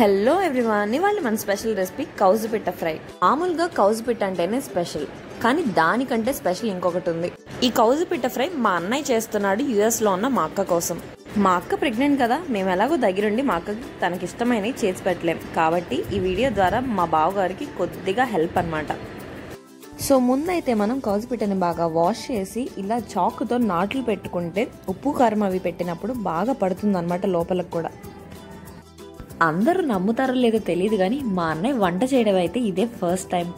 Hello everyone ఇవాళ మన special recipe కౌజు పిట్ట ఫ్రై. మామూలుగా కౌజు పిట్ట అంటేనే స్పెషల్ కానీ దానికంటే స్పెషల్ ఇంకొకటి ఉంది. ఈ కౌజు పిట్ట ఫ్రై మా అన్నయ్య చేస్తున్నాడు యుఎస్లో ఉన్న మా అక్క కోసం. మా అక్క ప్రెగ్నెంట్ కదా మేము ఎలాగో దగ్గరుండి మా అక్కకి తనకి ఇష్టమైనవి చేసి పెట్టలేం. కాబట్టి ఈ వీడియో ద్వారా మా బావగారికి కొద్దిగా హెల్ప్ అన్నమాట. సో ముందైతే మనం కౌజుపిట్టని బాగా వాష్ చేసి ఇలా చాకుతో నాట్లు పెట్టుకుంటే ఉప్పు కారం అవి పెట్టినప్పుడు బాగా పడుతుంది అనమాట లోపలకు కూడా. అందరూ నమ్ముతారో లేదో తెలియదు కానీ మా అన్నయ్య వంట చేయడం అయితే ఇదే ఫస్ట్ టైం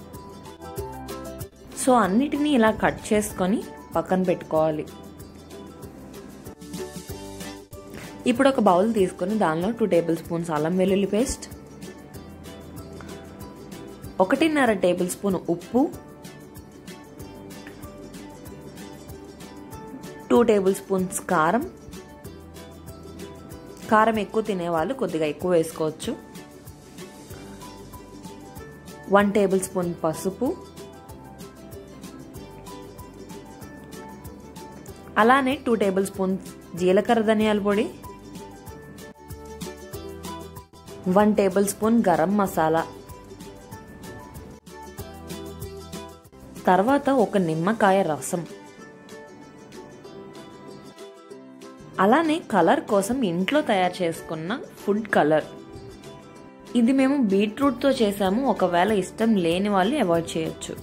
సో అన్నిటినీ ఇలా కట్ చేసుకొని పక్కన పెట్టుకోవాలి. ఇప్పుడు ఒక బౌల్ తీసుకొని దానిలో టూ టేబుల్ స్పూన్స్ అల్లం వెల్లుల్లి పేస్ట్ ఒకటిన్నర టేబుల్ స్పూన్ ఉప్పు టూ టేబుల్ స్పూన్స్ కారం. కారం ఎక్కువ తినేవాళ్ళు కొద్దిగా ఎక్కువ వేసుకోవచ్చు. వన్ టేబుల్ స్పూన్ పసుపు. అలానే టూ టేబుల్ స్పూన్ జీలకర్ర ధనియాల పొడి. One table spoon garam masala. తర్వాత ఒక నిమ్మకాయ రసం. అలానే కలర్ కోసం ఇంట్లో తయారు చేసుకున్న ఫుడ్ కలర్. ఇది మేము బీట్రూట్తో చేసాము. ఒకవేళ ఇష్టం లేని వాళ్ళు అవాయిడ్ చేయొచ్చు.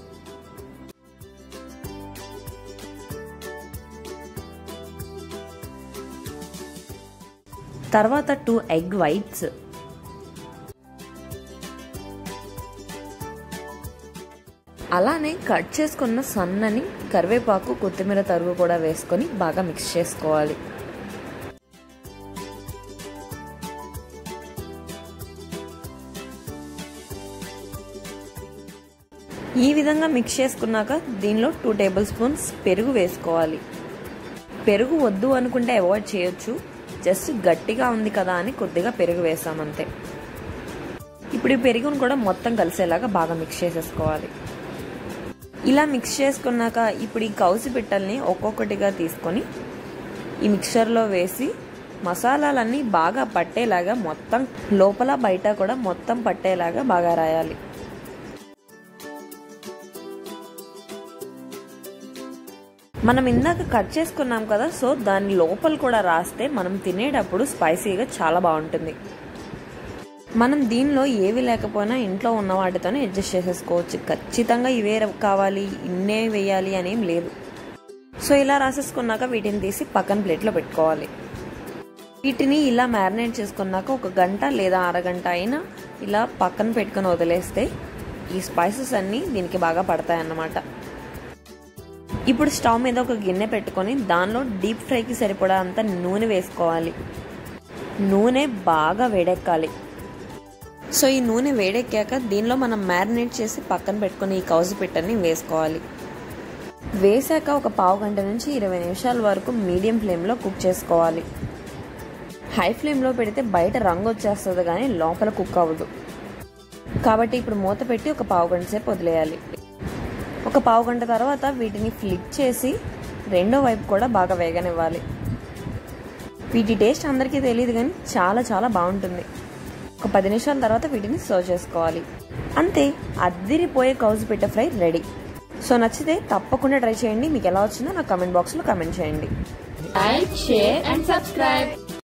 తర్వాత టూ ఎగ్ వైట్స్. అలానే కట్ చేసుకున్న సన్నని కరివేపాకు కొత్తిమీర తరుగు కూడా వేసుకొని బాగా మిక్స్ చేసుకోవాలి. ఈ విధంగా మిక్స్ చేసుకున్నాక దీనిలో టూ టేబుల్ స్పూన్స్ పెరుగు వేసుకోవాలి. పెరుగు వద్దు అనుకుంటే అవాయిడ్ చేయొచ్చు. జస్ట్ గట్టిగా ఉంది కదా అని కొద్దిగా పెరుగు వేసామంతే. ఇప్పుడు ఈ పెరుగును కూడా మొత్తం కలిసేలాగా బాగా మిక్స్ చేసేసుకోవాలి. ఇలా మిక్స్ చేసుకున్నాక ఇప్పుడు ఈ కౌసి పిట్టల్ని ఒక్కొక్కటిగా తీసుకొని ఈ మిక్చర్లో వేసి మసాలాలన్నీ బాగా పట్టేలాగా మొత్తం లోపల బయట కూడా మొత్తం పట్టేలాగా బాగా రాయాలి. మనం ఇందాక కట్ చేసుకున్నాం కదా సో దాని లోపల కూడా రాస్తే మనం తినేటప్పుడు స్పైసీగా చాలా బాగుంటుంది. మనం దీనిలో ఏవి లేకపోయినా ఇంట్లో ఉన్న వాటితోనే అడ్జస్ట్ చేసేసుకోవచ్చు. ఖచ్చితంగా ఇవే కావాలి ఇన్నే వేయాలి అనేం లేదు. సో ఇలా రాసేసుకున్నాక వీటిని తీసి పక్కన ప్లేట్లో పెట్టుకోవాలి. వీటిని ఇలా మ్యారినేట్ చేసుకున్నాక ఒక గంట లేదా అరగంట అయినా ఇలా పక్కన పెట్టుకొని వదిలేస్తే ఈ స్పైసెస్ అన్నీ దీనికి బాగా పడతాయి అన్నమాట ఇప్పుడు స్టవ్ మీద ఒక గిన్నె పెట్టుకొని దానిలో డీప్ ఫ్రైకి సరిపడా అంత నూనె వేసుకోవాలి. నూనె బాగా వేడెక్కాలి. సో ఈ నూనె వేడెక్కాక దీనిలో మనం మ్యారినేట్ చేసి పక్కన పెట్టుకుని ఈ కౌజు పిట్టని వేసుకోవాలి. వేసాక ఒక పావు గంట నుంచి ఇరవై నిమిషాల వరకు మీడియం ఫ్లేమ్లో కుక్ చేసుకోవాలి. హై ఫ్లేమ్లో పెడితే బయట రంగు వచ్చేస్తుంది కానీ లోపల కుక్ అవ్వదు. కాబట్టి ఇప్పుడు మూత పెట్టి ఒక పావు గంట సేపు వదిలేయాలి. ఒక పావు గంట తర్వాత వీటిని ఫ్లిప్ చేసి రెండో వైపు కూడా బాగా వేగనివ్వాలి. వీటి టేస్ట్ అందరికీ తెలియదు కానీ చాలా చాలా బాగుంటుంది. ఒక పది నిమిషాల తర్వాత వీటిని సర్వ్ చేసుకోవాలి. అంతే అద్దిరిపోయే కౌజు పిట్ట ఫ్రై రెడీ. సో నచ్చితే తప్పకుండా ట్రై చేయండి. మీకు ఎలా వచ్చిందో నా కమెంట్ బాక్స్లో కమెంట్ చేయండి. Like share and subscribe